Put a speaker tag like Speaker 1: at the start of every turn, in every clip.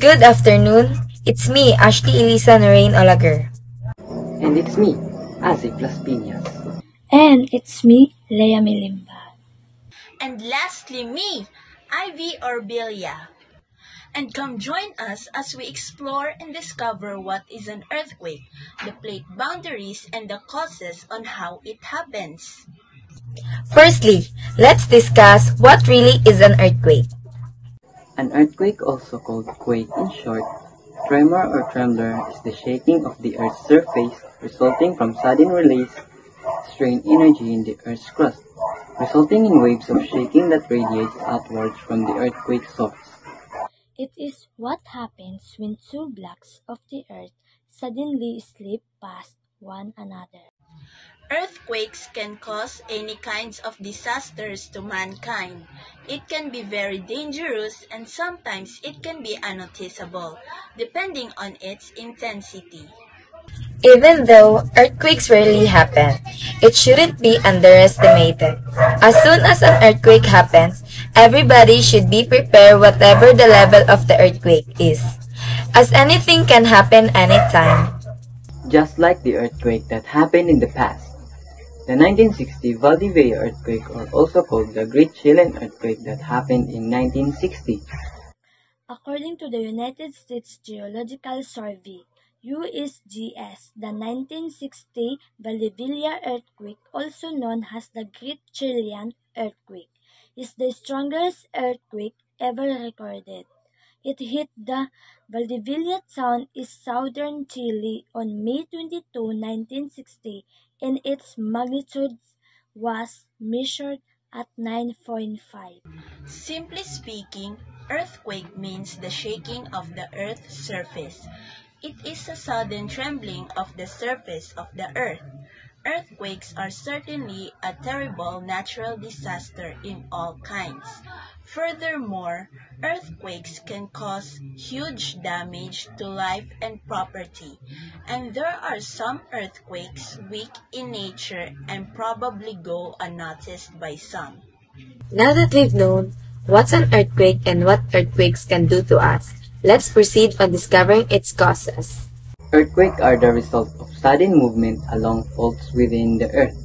Speaker 1: Good afternoon. It's me, Ashley Elisa Noreen Olager.
Speaker 2: And it's me, Asif Las Piñas.
Speaker 3: And it's me, Leia Milimba.
Speaker 4: And lastly, me, Ivy Orbilia. And come join us as we explore and discover what is an earthquake, the plate boundaries, and the causes on how it happens.
Speaker 1: Firstly, let's discuss what really is an earthquake.
Speaker 2: An earthquake, also called quake in short, tremor or trembler is the shaking of the Earth's surface resulting from sudden release strain energy in the Earth's crust, resulting in waves of shaking that radiates outwards from the earthquake source.
Speaker 3: It is what happens when two blocks of the earth suddenly slip past one another.
Speaker 4: Earthquakes can cause any kinds of disasters to mankind. It can be very dangerous and sometimes it can be unnoticeable, depending on its intensity.
Speaker 1: Even though earthquakes rarely happen, it shouldn't be underestimated. As soon as an earthquake happens, everybody should be prepared whatever the level of the earthquake is, as anything can happen anytime.
Speaker 2: Just like the earthquake that happened in the past, the 1960 Valdivia earthquake, or also called the Great Chilean earthquake that happened in 1960.
Speaker 3: According to the United States Geological Survey, USGS, the 1960 Valdivia earthquake, also known as the Great Chilean earthquake, is the strongest earthquake ever recorded. It hit the Valdivia town in southern Chile on May 22, 1960, and its magnitude was measured at 9.5.
Speaker 4: Simply speaking, earthquake means the shaking of the earth's surface. It is a sudden trembling of the surface of the earth. Earthquakes are certainly a terrible natural disaster in all kinds. Furthermore, earthquakes can cause huge damage to life and property, and there are some earthquakes weak in nature and probably go unnoticed by some.
Speaker 1: Now that we've known what's an earthquake and what earthquakes can do to us, let's proceed on discovering its causes.
Speaker 2: Earthquakes are the result of sudden movement along faults within the earth.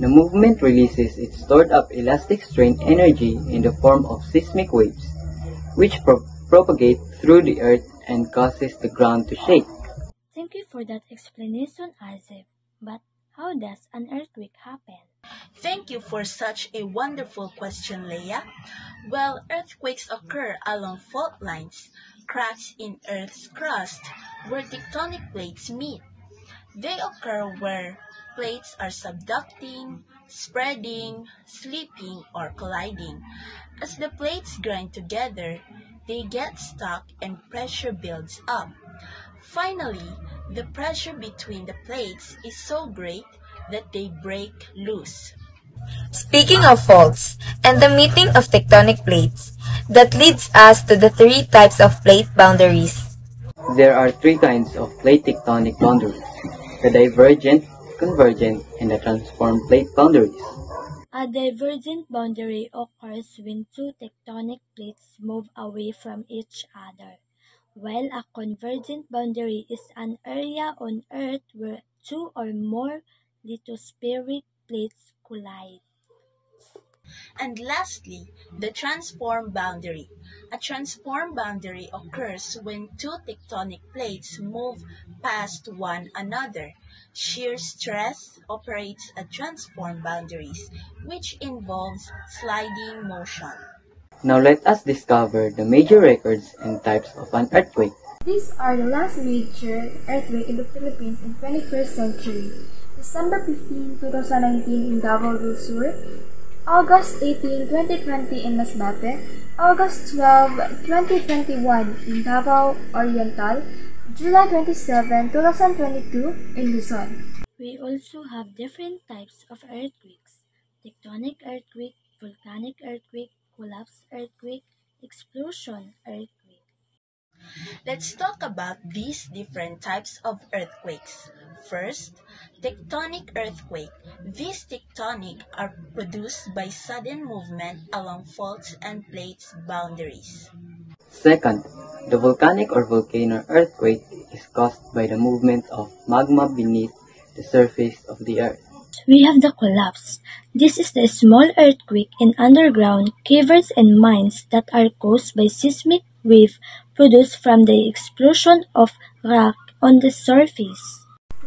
Speaker 2: The movement releases its stored up elastic strain energy in the form of seismic waves, which pro propagate through the earth and causes the ground to shake.
Speaker 3: Thank you for that explanation, Isaac. But how does an earthquake happen?
Speaker 4: Thank you for such a wonderful question, Leia. Well, earthquakes occur along fault lines, cracks in Earth's crust, where tectonic plates meet. They occur where plates are subducting, spreading, slipping, or colliding. As the plates grind together, they get stuck and pressure builds up. Finally, the pressure between the plates is so great that they break loose.
Speaker 1: Speaking of faults and the meeting of tectonic plates, that leads us to the three types of plate boundaries.
Speaker 2: There are three kinds of plate tectonic boundaries, the divergent, convergent, and the transform plate boundaries.
Speaker 3: A divergent boundary occurs when two tectonic plates move away from each other, while a convergent boundary is an area on Earth where two or more lithospheric plates collide.
Speaker 4: And lastly, the transform boundary. A transform boundary occurs when two tectonic plates move past one another. Shear stress operates at transform boundaries, which involves sliding motion.
Speaker 2: Now let us discover the major records and types of an earthquake.
Speaker 5: These are the last major earthquake in the Philippines in 21st century. December 15, 2019 in Davao del Sur, August 18, 2020 in Masbate, August 12, 2021 in Davao Oriental, July 27, 2022 in Luzon.
Speaker 3: We also have different types of earthquakes tectonic earthquake, volcanic earthquake, collapse earthquake, explosion earthquake.
Speaker 4: Let's talk about these different types of earthquakes. First, tectonic earthquake. These tectonic are produced by sudden movement along faults and plates boundaries.
Speaker 2: Second, the volcanic or volcano earthquake is caused by the movement of magma beneath the surface of the earth.
Speaker 3: We have the collapse. This is the small earthquake in underground caverns and mines that are caused by seismic wave produced from the explosion of rock on the surface.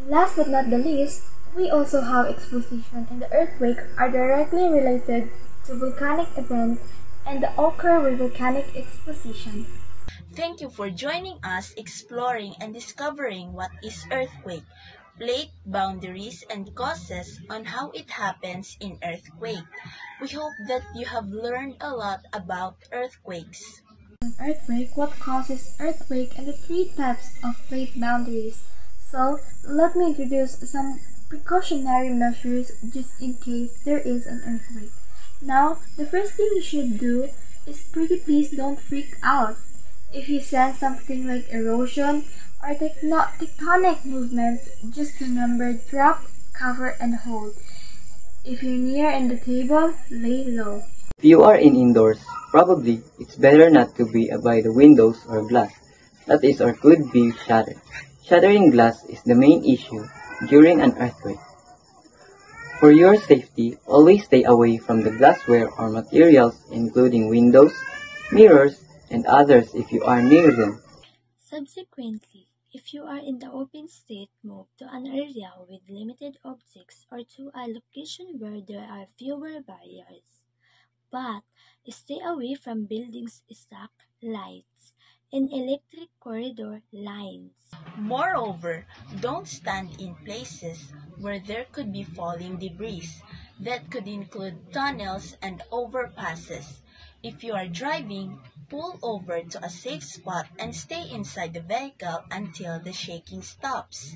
Speaker 5: Last but not the least, we also have exposition and the earthquake are directly related to volcanic event and the occur with volcanic exposition.
Speaker 4: Thank you for joining us exploring and discovering what is earthquake, plate boundaries and causes on how it happens in earthquake. We hope that you have learned a lot about earthquakes.
Speaker 5: An earthquake, what causes earthquake and the three types of plate boundaries. So, let me introduce some precautionary measures just in case there is an earthquake. Now, the first thing you should do is pretty please don't freak out. If you sense something like erosion or tectonic movements, just remember drop, cover, and hold. If you're near in the table, lay low.
Speaker 2: If you are in indoors, probably it's better not to be by the windows or glass that is or could be shattered. Shattering glass is the main issue during an earthquake. For your safety, always stay away from the glassware or materials including windows, mirrors, and others if you are near them.
Speaker 3: Subsequently, if you are in the open state, move to an area with limited objects or to a location where there are fewer barriers. But stay away from buildings stuck lights and electric corridor lines.
Speaker 4: Moreover, don't stand in places where there could be falling debris. That could include tunnels and overpasses. If you are driving, pull over to a safe spot and stay inside the vehicle until the shaking stops.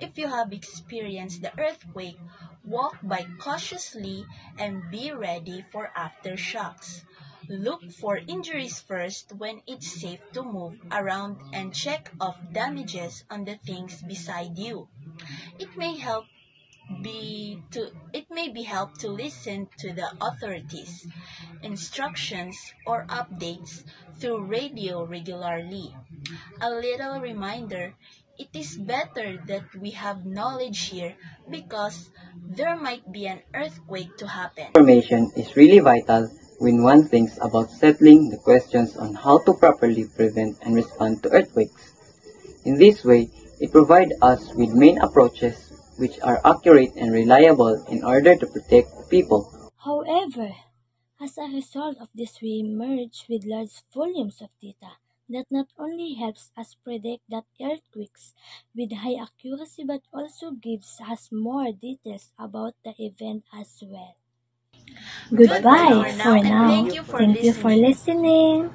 Speaker 4: If you have experienced the earthquake, walk by cautiously and be ready for aftershocks. Look for injuries first when it's safe to move around and check off damages on the things beside you. It may help be to it may be help to listen to the authorities instructions or updates through radio regularly a little reminder it is better that we have knowledge here because there might be an earthquake to happen
Speaker 2: Information is really vital when one thinks about settling the questions on how to properly prevent and respond to earthquakes. In this way, it provides us with main approaches which are accurate and reliable in order to protect people.
Speaker 3: However, as a result of this, we emerge with large volumes of data that not only helps us predict that earthquakes with high accuracy but also gives us more details about the event as well. Goodbye for now.
Speaker 4: thank you for
Speaker 3: listening.